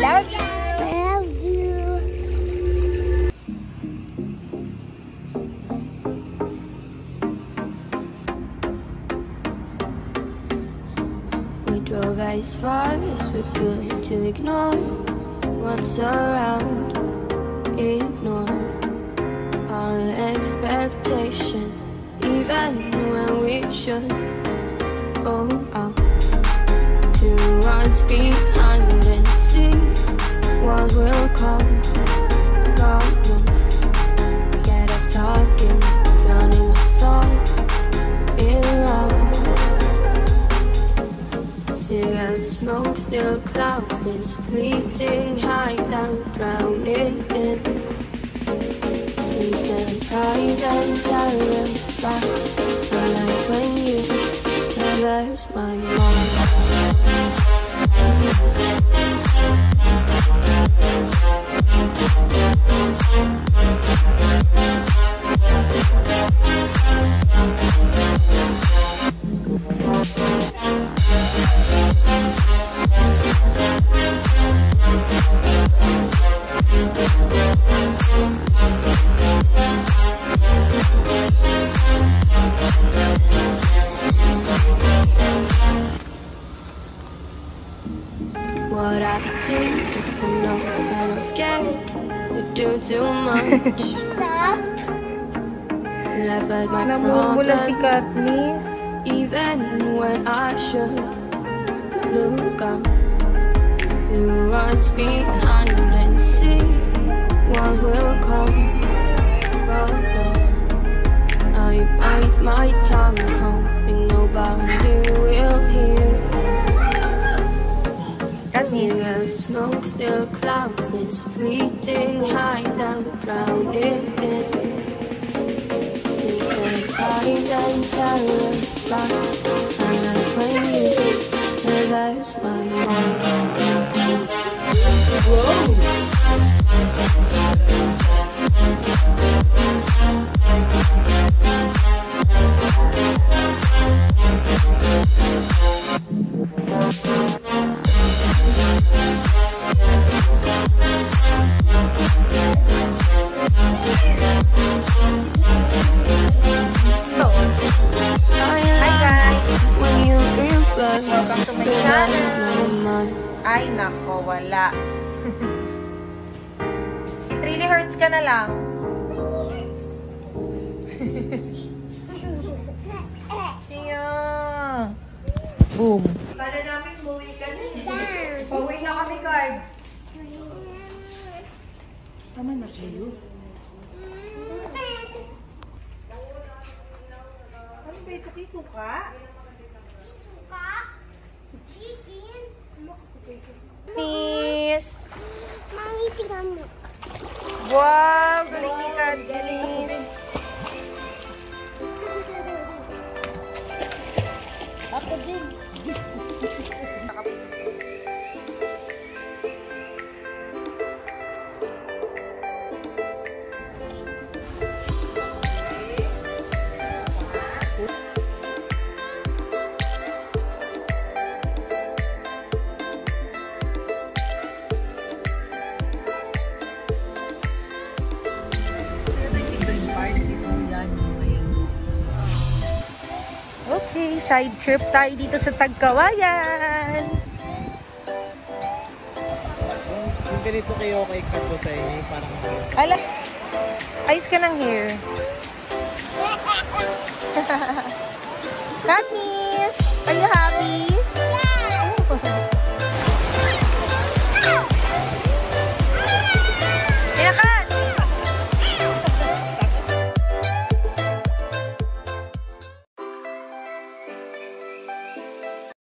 love you. I love you. We drove as far as we could to ignore what's around, ignore all expectations, even when we should. Oh, out to see what will come. God scared of talking, drowning my thoughts around. Cigarette smoke still clouds this fleeting hideout, drowning in sleep and pride and. Back like when you traverse my mind. What I've seen is enough and I'm scared to do too much. Stop. Left at my Namumula si problem Katniss. even when I should look up to what's behind and see what will come. Clouds this fleeting hideout, drowning in sleep and pride and terror. But I when you reverse my wala. It really hurts ka na lang. Siya. Boom. Kala namin umuwi ka na eh. Pauwi na kami, cards. Tama na sa'yo. Ano ba ito? Suka? Chicken. Peace. Mami tinggal. Wow, geli. Side trip tayo dito sa Tagkawayan. Kung ganito kayo kay Kato sa inyo, parang Ala, ayos ka ng hair. Katniss, are you happy?